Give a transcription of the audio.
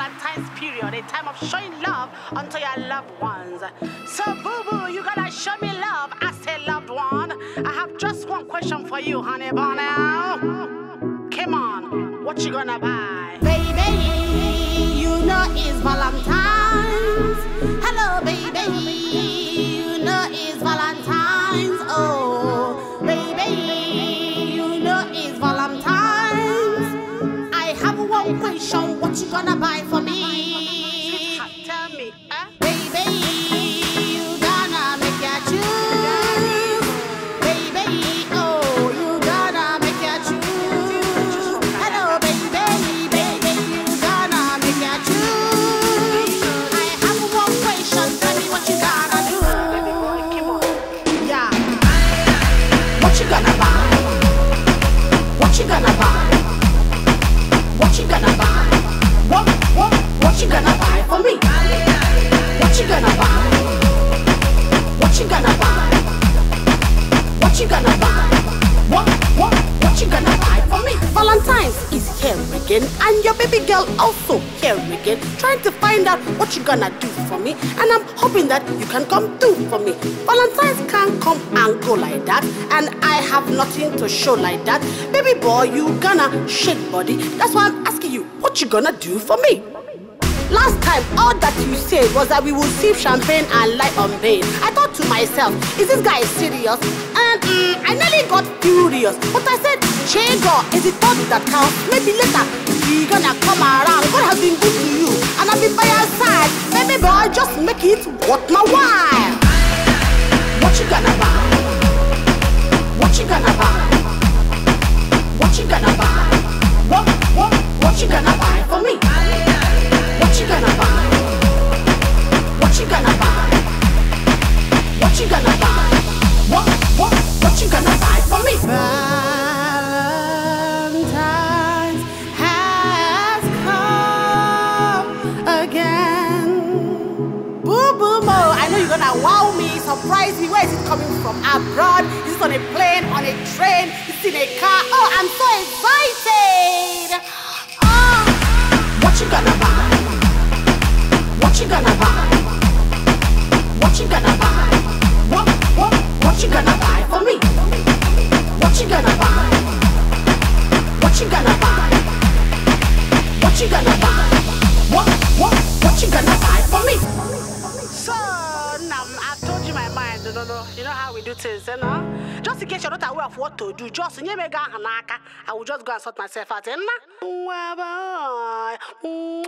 a time of showing love unto your loved ones. So, boo boo, you gotta show me love. I say, loved one. I have just one question for you, honey bunny. Come on, what you gonna buy? Baby, you know it's Valentine's. What you gonna buy for me? And your baby girl also here again, trying to find out what you gonna do for me, and I'm hoping that you can come through for me. Valentine's can't come and go like that, and I have nothing to show like that. Baby boy, you gonna shake body. That's why I'm asking you, what you gonna do for me? Last time, all that you said was that we would sip champagne and lie on bed. I thought to myself, is this guy serious? And mm, I nearly got furious. But I said, Chego, is it thought that counts? Maybe later, we gonna come around. God has been good to you. And I'll be by your side. Baby boy, just make it worth my surprise me. Where is it coming from? Abroad? Is it on a plane, on a train? Is it in a car? Oh, I'm so excited! Oh. What you gonna buy? What you gonna buy? What you gonna buy? What, what, what you gonna buy for me? What you gonna buy? What you gonna buy? What you gonna buy? What, what, what you gonna buy for me? no, no. You know how we do things, eh, you know? Just in case you're not aware of what to do, just you make I will just go and sort myself out, eh, you know?